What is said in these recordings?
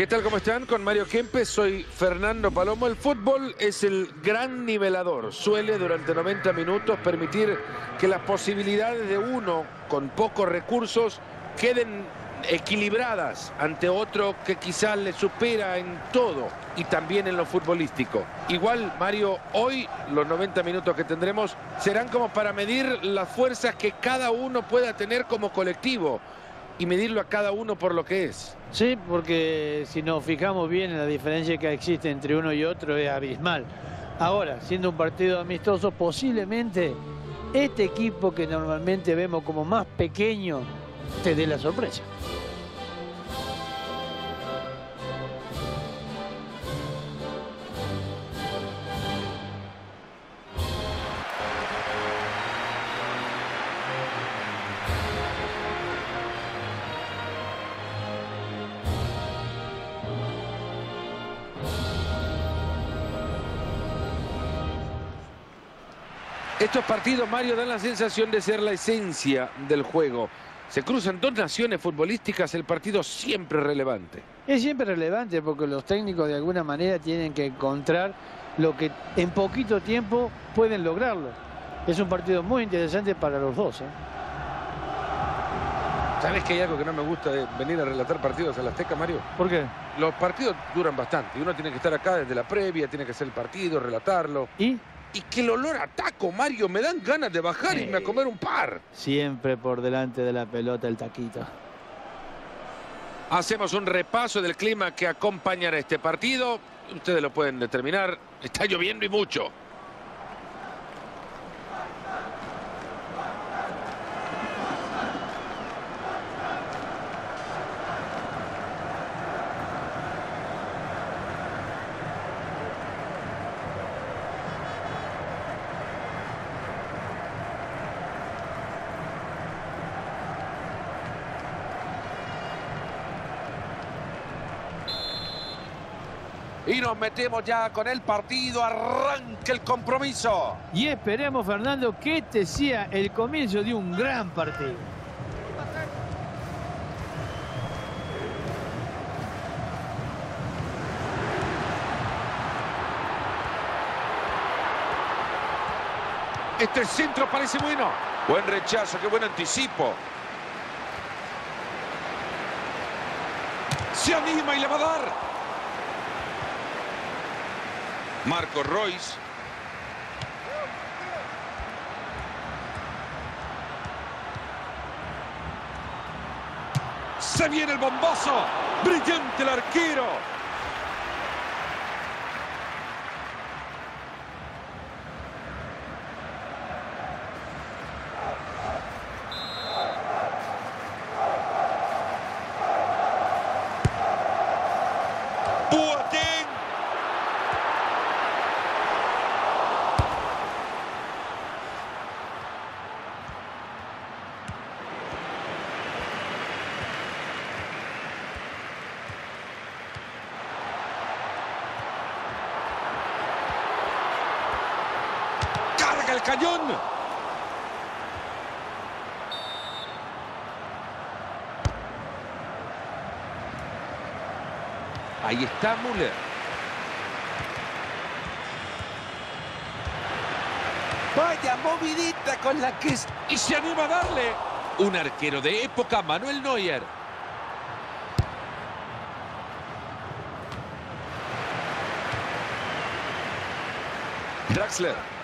¿Qué tal? ¿Cómo están? Con Mario Kempes, soy Fernando Palomo. El fútbol es el gran nivelador. Suele durante 90 minutos permitir que las posibilidades de uno con pocos recursos queden equilibradas ante otro que quizás le supera en todo y también en lo futbolístico. Igual, Mario, hoy los 90 minutos que tendremos serán como para medir las fuerzas que cada uno pueda tener como colectivo y medirlo a cada uno por lo que es. Sí, porque si nos fijamos bien en la diferencia que existe entre uno y otro es abismal. Ahora, siendo un partido amistoso, posiblemente este equipo que normalmente vemos como más pequeño te dé la sorpresa. Estos partidos, Mario, dan la sensación de ser la esencia del juego. Se cruzan dos naciones futbolísticas, el partido siempre relevante. Es siempre relevante porque los técnicos de alguna manera tienen que encontrar lo que en poquito tiempo pueden lograrlo. Es un partido muy interesante para los dos. ¿eh? ¿Sabes que hay algo que no me gusta de venir a relatar partidos a la Azteca, Mario? ¿Por qué? Los partidos duran bastante. y Uno tiene que estar acá desde la previa, tiene que hacer el partido, relatarlo. ¿Y? Y que el olor a taco, Mario, me dan ganas de bajar y irme a comer un par. Siempre por delante de la pelota el taquito. Hacemos un repaso del clima que acompañará este partido. Ustedes lo pueden determinar. Está lloviendo y mucho. Y nos metemos ya con el partido. Arranque el compromiso. Y esperemos, Fernando, que este sea el comienzo de un gran partido. Este centro parece bueno. Buen rechazo, qué buen anticipo. Se anima y le va a dar. Marco Royce. Se viene el bombazo. Brillante el arquero. Boateng. Carga el cañón. Ahí está Müller. Vaya movidita con la que es. Y se anima a darle. Un arquero de época, Manuel Neuer. Draxler.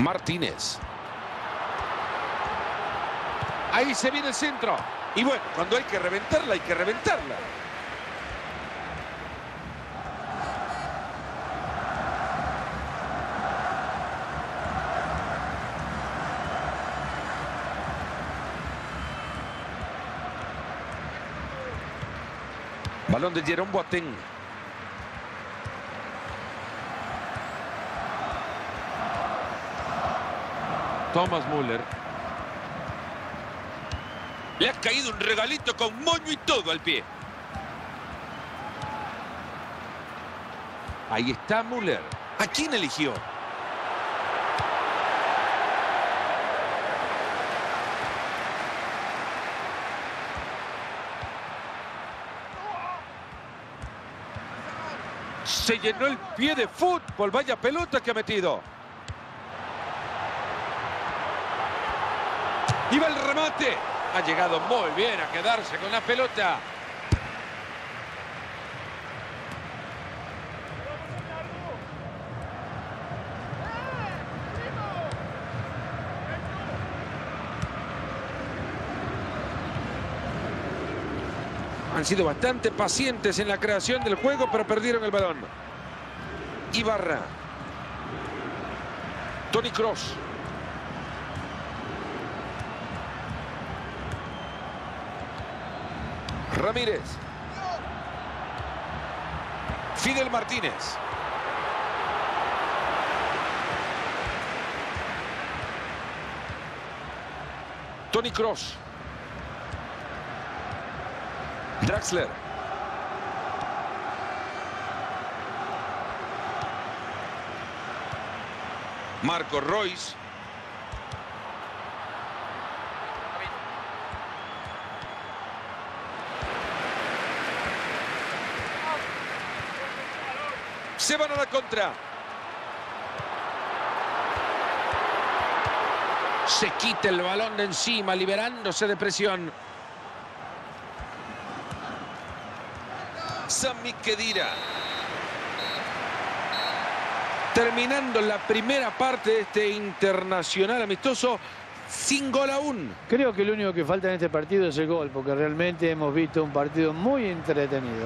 Martínez. Ahí se viene el centro. Y bueno, cuando hay que reventarla, hay que reventarla. Balón de Jerón Boateng. Thomas Müller. Le ha caído un regalito con moño y todo al pie. Ahí está Müller. ¿A quién eligió? Se llenó el pie de fútbol. Vaya pelota que ha metido. Va el remate. Ha llegado muy bien a quedarse con la pelota. Han sido bastante pacientes en la creación del juego, pero perdieron el balón. Ibarra. Tony Cross. Ramírez. Fidel Martínez. Tony Cross. Draxler. Marco Royce. Se van a la contra. Se quita el balón de encima, liberándose de presión. Sami Khedira. Terminando la primera parte de este internacional amistoso, sin gol aún. Creo que lo único que falta en este partido es el gol, porque realmente hemos visto un partido muy entretenido.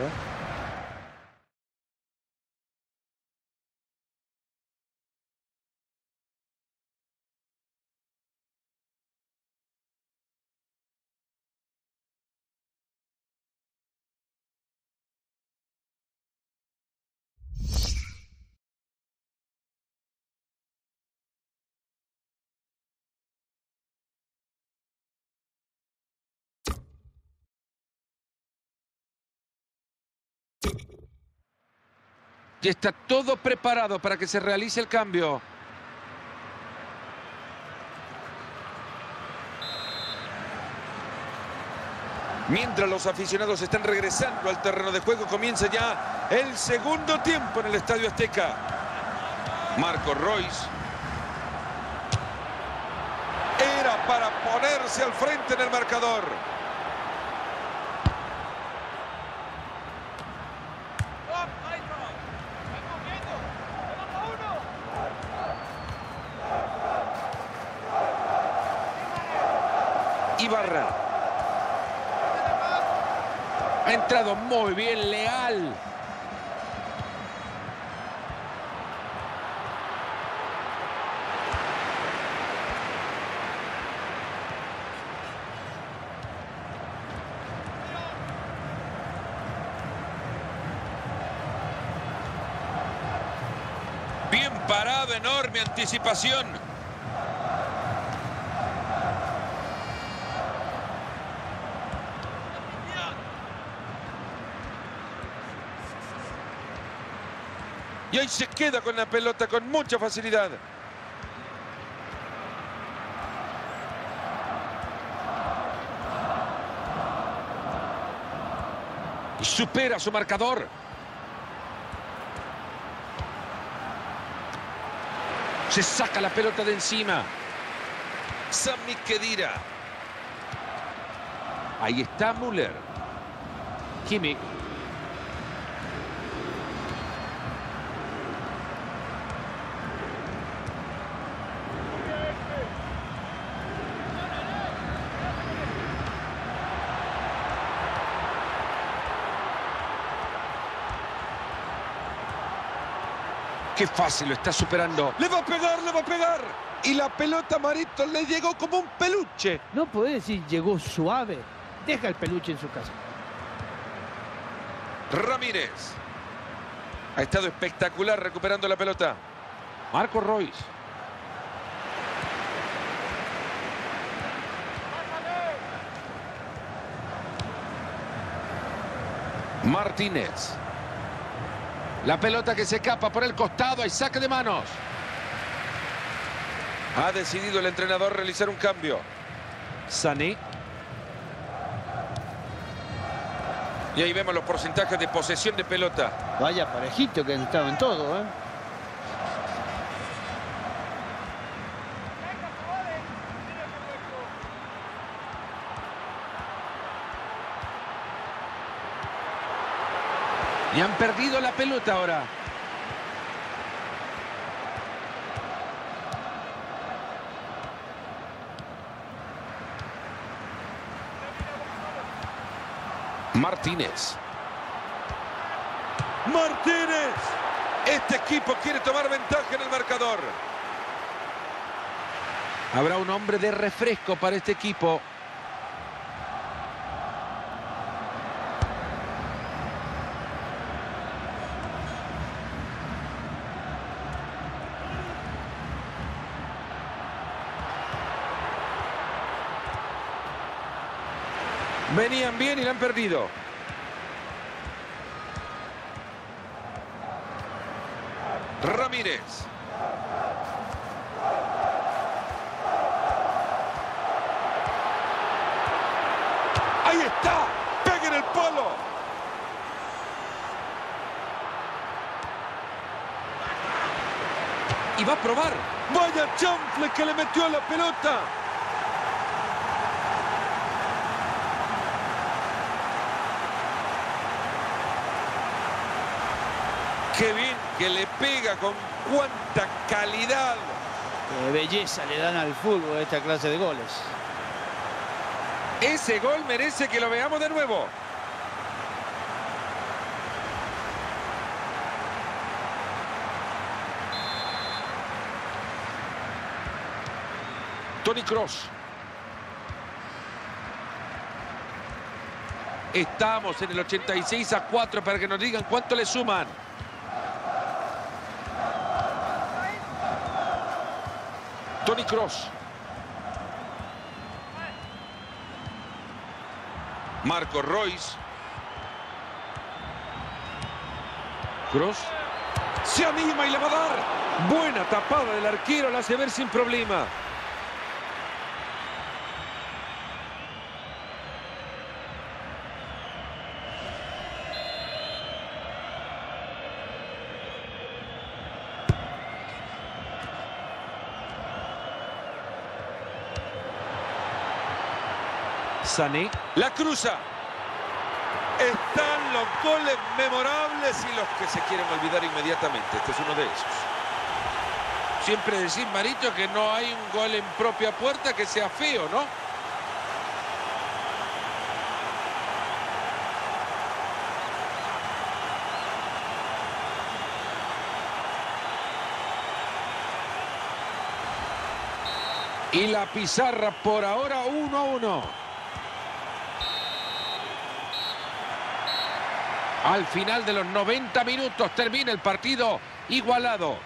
Y está todo preparado para que se realice el cambio. Mientras los aficionados están regresando al terreno de juego, comienza ya el segundo tiempo en el Estadio Azteca. Marco Royce. Era para ponerse al frente en el marcador. Ibarra. Muy bien Leal. Bien parado, enorme anticipación. Y ahí se queda con la pelota con mucha facilidad. Y supera su marcador. Se saca la pelota de encima. Sami Khedira. Ahí está Müller. Kimmich. Qué fácil lo está superando. Le va a pegar, le va a pegar. Y la pelota Marito le llegó como un peluche. No podés decir llegó suave. Deja el peluche en su casa. Ramírez. Ha estado espectacular recuperando la pelota. Marco Royce. Martínez. La pelota que se escapa por el costado, hay saque de manos. Ha decidido el entrenador realizar un cambio. Sané. Y ahí vemos los porcentajes de posesión de pelota. Vaya parejito que han estado en todo, ¿eh? Y han perdido la pelota ahora. Martínez. Martínez. Este equipo quiere tomar ventaja en el marcador. Habrá un hombre de refresco para este equipo. Venían bien y la han perdido. Ramírez. Ahí está. Pega en el palo. Y va a probar. Vaya chanfle que le metió a la pelota. Qué bien que le pega con cuánta calidad. Qué belleza le dan al fútbol esta clase de goles. Ese gol merece que lo veamos de nuevo. Tony Cross. Estamos en el 86 a 4 para que nos digan cuánto le suman. Tony Cross. Marco Royce. Cross. Se anima y le va a dar. Buena tapada del arquero, la hace ver sin problema. La cruza. Están los goles memorables y los que se quieren olvidar inmediatamente. Este es uno de esos. Siempre decir, Marito, que no hay un gol en propia puerta que sea feo, ¿no? Y la pizarra por ahora 1 a 1. Al final de los 90 minutos termina el partido igualado.